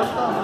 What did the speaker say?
Остался.